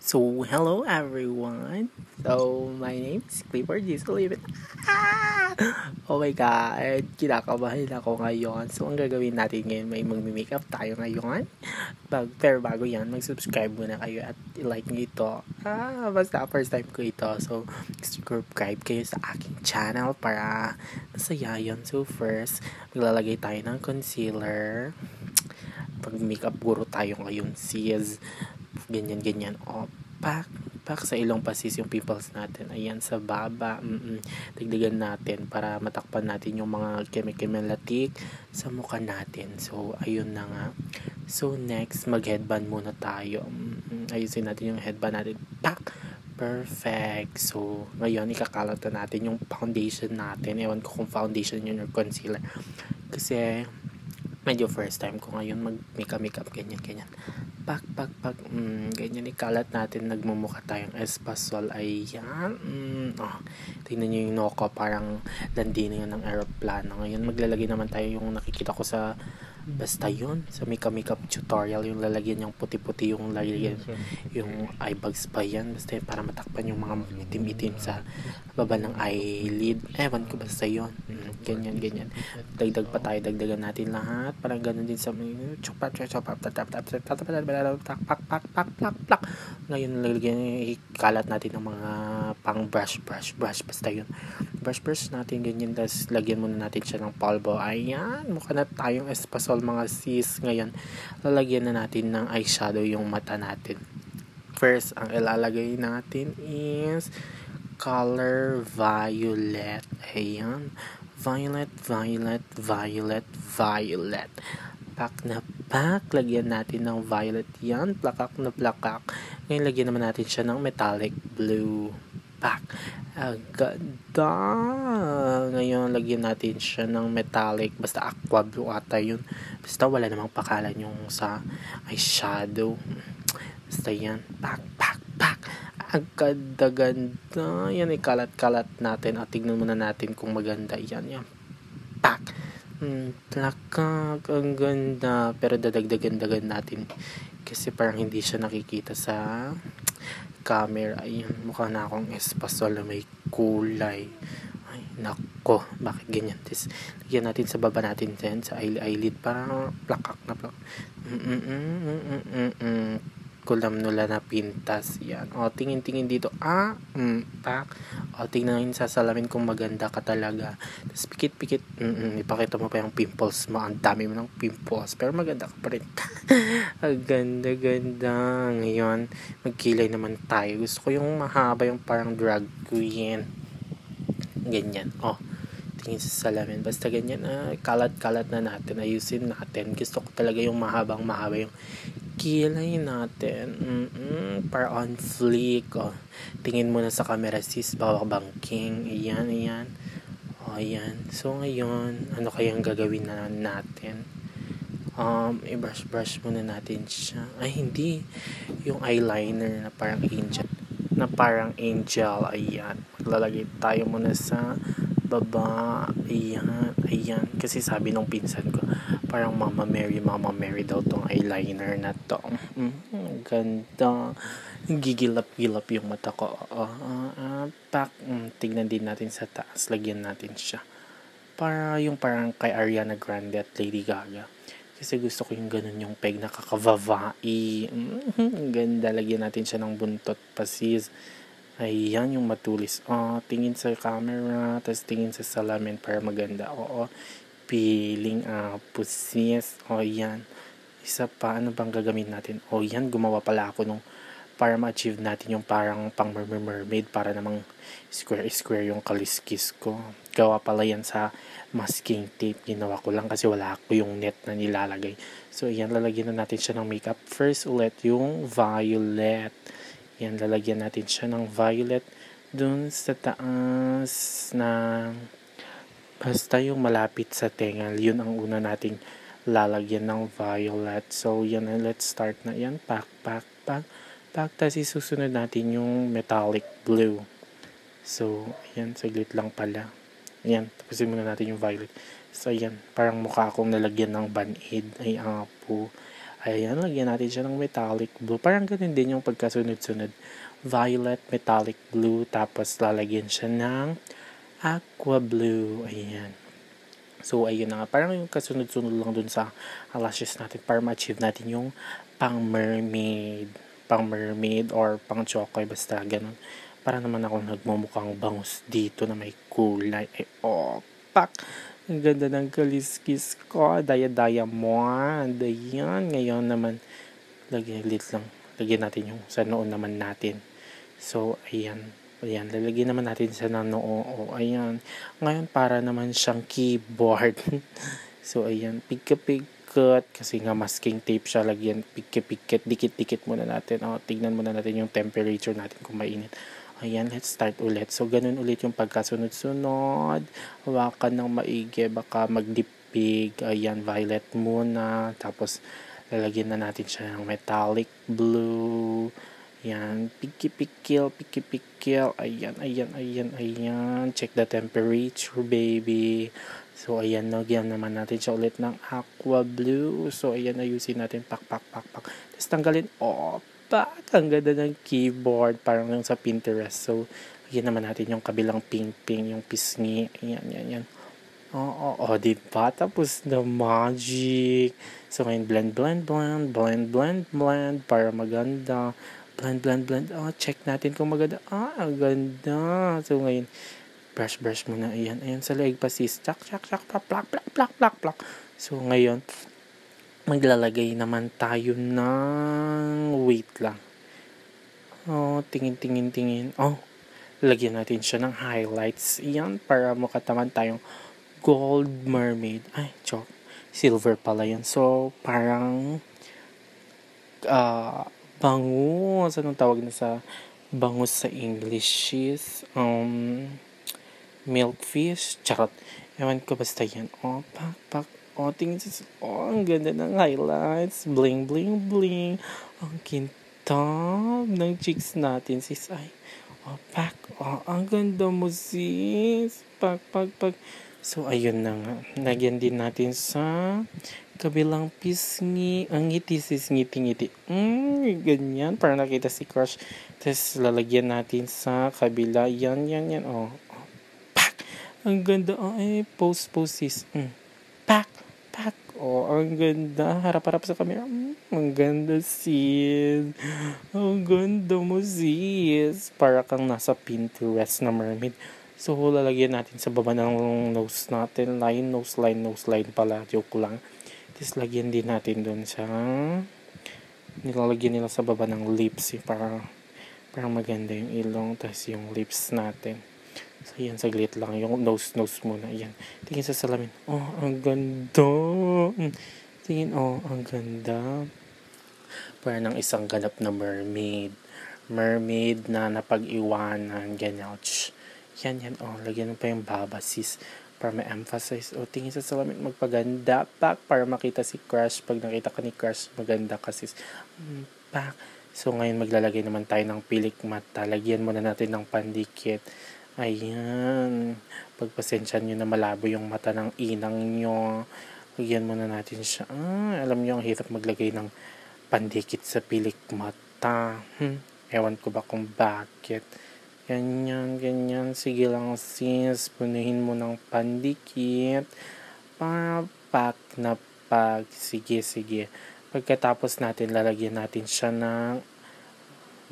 So, hello everyone. So, my name is Clifford Gisolibet. Ah! Oh my God, kinakabahan ako ngayon. So, ang gagawin natin ngayon, may mag-makeup tayo ngayon. Bag, pero bago yan, mag-subscribe muna kayo at like nyo ito. Ah, basta first time ko ito. So, subscribe kayo sa aking channel para masaya yun. So, first, maglalagay tayo ng concealer. Pag makeup guru tayo ngayon, sis ganyan ganyan o pak pak sa ilong pasis yung pimples natin. Ayan sa baba mm dagdagan natin para matakpan natin yung mga chemical sa mukha natin. So ayun na nga. So next mag headband muna tayo. Mm ayusin natin yung headband natin. Pak! Perfect. So ngayon ikakalat na natin yung foundation natin. Ewan ko kung foundation yun or concealer. Kasi medyo first time ko ngayon mag makeup makeup ganyan ganyan pak, pak, pak. Mm, ganyan ikalat natin. Nagmumukha tayong espasol. Ayan. Mm, oh. Tingnan nyo yung noko. Parang landino yun ng aeroplano. Ngayon, maglalagay naman tayo yung nakikita ko sa Basta yun, sa makeup makeup tutorial, yung lalagyan yung puti-puti yung lalagyan, yung eye bags pa yan. Basta yun, para matakpan yung mga itim-itim sa baba ng eyelid. Ewan ko, basta yun. Mm, ganyan, ganyan. Dagdag pa tayo, dagdagan natin lahat. Parang ganun din sa chupa, chupa, chupa, tap, tap, tap, tap, tap, pak, pak, pak, pak, pak, pak. Ngayon, lalagyan, ikalat natin ng mga pang brush, brush, brush. Basta yun. Brush, brush natin ganyan. Tapos, lagyan muna natin siya ng polvo. Ayan, mukha na tayong espasol all mga sis ngayon lalagyan na natin ng eyeshadow yung mata natin. First ang ilalagay natin is color violet. Ayan. Violet violet violet violet. Pak na pak lagyan natin ng violet yan. Plakak na plakak. Ngayon lagyan naman natin siya ng metallic blue pak ang ganda. Ngayon, lagyan natin siya ng metallic. Basta aqua blue ata yun. Basta wala namang pakalan yung sa eyeshadow. Basta yan. Pak, pak. Ang ganda-ganda. Yan, ikalat-kalat natin. At tignan muna natin kung maganda. Yan, yan. Pak. Hmm, plakak. Ang ganda. Pero dadagdagan-dagan natin. Kasi parang hindi siya nakikita sa camera. Ayun, mukha na akong espasol na may kulay. Ay, nako, bakit ganyan? Tapos, lagyan natin sa baba natin din, sa eyelid, para plakak na plakak. Mm-mm-mm-mm-mm-mm kulam nula na pintas. Yan. O, tingin-tingin dito. Ah, mm, pak. O, tingnan sa salamin kung maganda ka talaga. Tapos, pikit-pikit. Mm, ipakita mo pa yung pimples mo. Ang dami mo ng pimples. Pero maganda ka pa rin. Ang ganda-ganda. Ngayon, magkilay naman tayo. Gusto ko yung mahaba, yung parang drag queen. Ganyan. O, tingin sa salamin. Basta ganyan, ah, kalat-kalat na natin. Ayusin natin. Gusto ko talaga yung mahabang mahaba yung kilay natin. Mm-mm, para on fleek. Oh. Tingin mo na sa camera sis, bawak banking. Ayan, ayan. Oh, ayan. So, ngayon, ano kayang gagawin na natin? Um, i-brush-brush muna natin siya. Ay, hindi. Yung eyeliner na parang angel. Na parang angel. Ayan. Maglalagay tayo muna sa baba. Ayan. Ayan. Kasi sabi nung pinsan ko, Parang Mama Mary, Mama Mary daw tong eyeliner na to. Mm, ganda. Gigilap-gilap yung mata ko. Uh, uh, uh, pak, mm, tignan din natin sa taas. Lagyan natin siya. Para yung parang kay Ariana Grande at Lady Gaga. Kasi gusto ko yung ganun yung peg na kakavavai. Mm, ganda. Lagyan natin siya ng buntot pasis. Ayan yung matulis. Oh, tingin sa camera, tapos tingin sa salamin para maganda. Oo feeling uh, pusis. O yan. Isa pa, ano bang gagawin natin? O yan, gumawa pala ako nung para ma-achieve natin yung parang pang mermaid para namang square-square yung kaliskis ko. Gawa pala yan sa masking tape. Ginawa ko lang kasi wala ako yung net na nilalagay. So, yan, lalagyan na natin siya ng makeup. First, ulit yung violet. Yan, lalagyan natin siya ng violet dun sa taas na Basta yung malapit sa tenga, yun ang una nating lalagyan ng violet. So, yan na. Let's start na yan. Pak, pak, pak, pak. Tapos isusunod natin yung metallic blue. So, ayan. Saglit lang pala. Ayan. Tapusin muna natin yung violet. So, ayan. Parang mukha akong nalagyan ng band-aid. Ay, apo. Ayan, lagyan natin siya ng metallic blue. Parang ganun din yung pagkasunod-sunod. Violet, metallic blue, tapos lalagyan siya ng aqua blue. Ayan. So, ayun na nga. Parang yung kasunod-sunod lang dun sa lashes natin para ma-achieve natin yung pang mermaid. Pang mermaid or pang chokoy. Basta ganun. Para naman ako nagmumukhang bangus dito na may kulay. Ay, oh, pak! Ang ganda ng kaliskis ko. Daya-daya mo. Ayan. Ngayon naman, lagyan lit lang. Lagyan natin yung sa noon naman natin. So, ayan. Ayan. Lalagyan naman natin sa noo. O, ayan. Ngayon, para naman siyang keyboard. so, ayan. Pigka-pigkat. Kasi nga masking tape siya. Lagyan. Pigka-pigkat. Dikit-dikit muna natin. O, tignan muna natin yung temperature natin kung mainit. Ayan, let's start ulit. So, ganun ulit yung pagkasunod-sunod. Hawakan ng maigi, baka magdipig. Ayan, violet muna. Tapos, lalagyan na natin siya ng metallic blue. Ayan, piki-pikil, piki-pikil. Ayan, ayan, ayan, ayan. Check the temperature, baby. So, ayan, nagyan naman natin siya ulit ng aqua blue. So, ayan, ayusin natin. Pak, pak, pak, pak. Tapos, tanggalin. Oh, pak! Ang ganda ng keyboard. Parang yung sa Pinterest. So, lagyan naman natin yung kabilang ping-ping, yung pisngi. Ayan, yan, yan. Oo, oh, oh, diba? Tapos na magic. So, ngayon, blend, blend, blend, blend, blend, blend, para maganda. Blend, blend, blend. Oh, check natin kung maganda. Ah, ang ganda. So, ngayon, brush, brush muna. Ayan, ayan, sa leg pa sis. Chak, chak, chak, plak, plak, plak, plak, plak, plak. So, ngayon, maglalagay naman tayo ng wait lang. Oh, tingin, tingin, tingin. Oh, lagyan natin siya ng highlights. Yan, para makataman tayong gold mermaid. Ay, joke. Silver pala yan. So, parang uh, bangus. Anong tawag na sa bangus sa English is um, milkfish. Charot. Ewan ko basta yan. Oh, pak, pak, Oh, tingin sa... Oh, ang ganda ng highlights. Bling, bling, bling. Ang kintab ng cheeks natin, sis. Ay, oh, pak. Oh, ang ganda mo, sis. Pak, pak, pak. So, ayun na nga. Lagyan din natin sa kabilang pisngi. Ang ngiti, sis. Ngiti-ngiti. Mm, ganyan. Para nakita si crush. Tapos, lalagyan natin sa kabila. Yan, yan, yan. Oh, oh. Pak. Ang ganda. Oh, eh, pose, pose, sis. Mm. Pak pak. Oh, ang ganda. Harap-harap sa camera. Mm, ang ganda, sis. Ang ganda mo, sis. Para kang nasa Pinterest na mermaid. So, lalagyan natin sa baba ng nose natin. Line, nose line, nose line pala. Joke lang. Tapos, lagyan din natin doon sa nilalagyan nila sa baba ng lips eh, para para maganda yung ilong tapos yung lips natin. So, yan, saglit lang. Yung nose-nose muna. Yan. Tingin sa salamin. Oh, ang ganda. Tingin, oh, ang ganda. Para ng isang ganap na mermaid. Mermaid na napag-iwanan. Ganyan. Yan, yan. Oh, lagyan mo pa yung baba, sis. Para ma-emphasize. Oh, tingin sa salamin. Magpaganda. Pak. Para makita si Crush. Pag nakita ka ni Crush, maganda ka, sis. Mm. So, ngayon maglalagay naman tayo ng pilik mata. Lagyan muna natin ng pandikit Ayan. Pagpasensya nyo na malabo yung mata ng inang nyo. Lagyan muna natin siya. Ah, alam nyo, ang hirap maglagay ng pandikit sa pilik mata. Hmm. Ewan ko ba kung bakit. Ganyan, ganyan. Sige lang sis. Punuhin mo ng pandikit. Para pak na pag. Sige, sige. Pagkatapos natin, lalagyan natin siya ng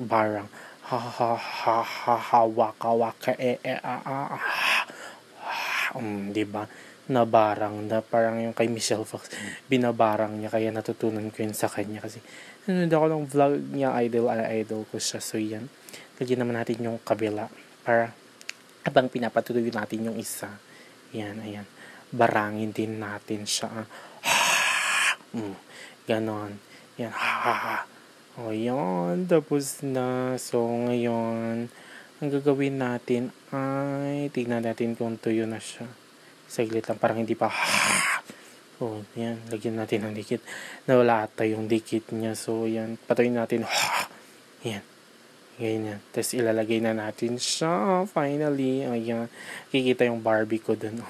barang. Ha ha ha ha ha. Waka waka. E e a a um, di ba? Nabarang na. Parang yung kay Michelle Fox. Binabarang niya. Kaya natutunan ko yun sa kanya. Kasi nanonood ako ng vlog niya. Idol idol ko siya. So yan lagyan naman natin yung kabila para habang pinapatuloy natin yung isa yan ayan barangin din natin siya mm, ganon yan ha ha ha o, yan. Tapos na. So, ngayon, ang gagawin natin ay, tignan natin kung tuyo na siya. Saglit lang, parang hindi pa, Oh, yan. Lagyan natin ng dikit. Nawala ata yung dikit niya. So, yan. Patayin natin. Yan. Ganyan. Tapos, ilalagay na natin siya. Finally. Ayan. Kikita yung Barbie ko dun.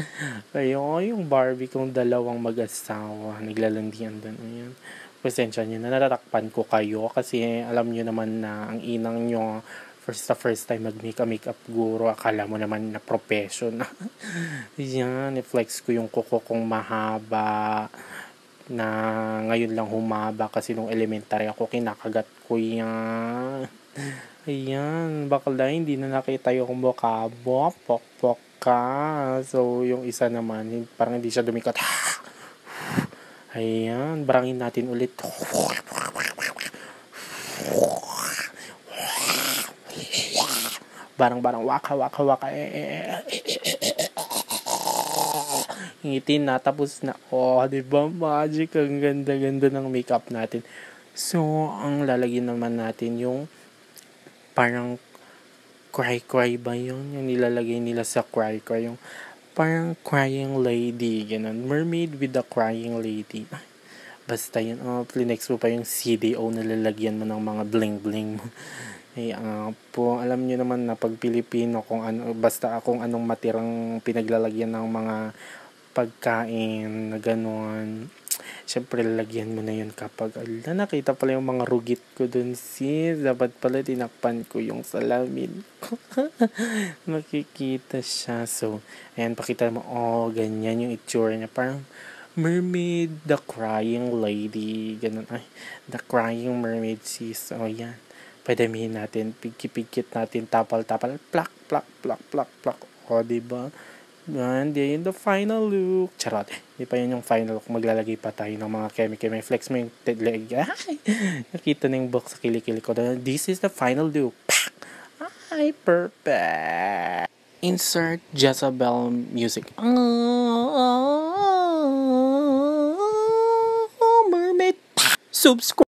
Ayun, yung Barbie kong dalawang mag-asawa. Naglalandian dun. Ayan Pasensya nyo na natatakpan ko kayo kasi alam nyo naman na ang inang nyo first the first time mag-makeup makeup guru akala mo naman na profession yan i-flex ko yung kuko kong mahaba na ngayon lang humaba kasi nung elementary ako kinakagat ko yan ayan bakla hindi na nakita yung bokabo pok ka so yung isa naman parang hindi siya dumikot Ayan, barangin natin ulit. Barang-barang waka waka waka. Ngitin na tapos na. Oh, 'di ba? Magic ang ganda-ganda ng makeup natin. So, ang lalagyan naman natin yung parang cry cry ba yun? Yung nilalagay nila sa cry cry yung parang crying lady, ganun. Mermaid with the crying lady. Basta yun, oh, flinex mo pa yung CDO na lalagyan mo ng mga bling-bling mo. Ay, uh, po, alam niyo naman na pag Pilipino, kung ano, basta kung anong matirang pinaglalagyan ng mga pagkain na gano'n, syempre lalagyan mo na yun kapag ala, nakita pala yung mga rugit ko dun sis. Dapat pala tinakpan ko yung salamin nakikita siya. So ayan pakita mo. Oh ganyan yung itsura niya. Parang mermaid the crying lady. Ganun. Ay the crying mermaid sis. Oh yan padamihin natin. Pigkipigkit natin. Tapal tapal plak plak plak plak plak. Oh diba And then, the final look. Charot. Hindi pa yun yung final look. Maglalagay pa tayo ng mga. May flex mo yung leg. Ay! Nakita na yung box sa kilikili ko. This is the final look. Ay, perfect. Insert Jezebel music. Oh, mermaid. Subscribe.